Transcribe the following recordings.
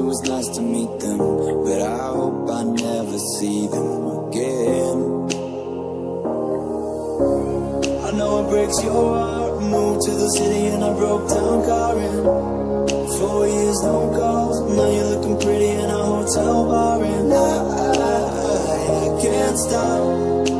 it was nice to meet them, but I hope I never see them again. I know it breaks your heart. Moved to the city and I broke down crying. Four years, no calls. Now you're looking pretty in a hotel bar, and I, I, I can't stop.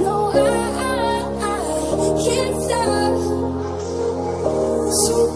No, I, can't stop. So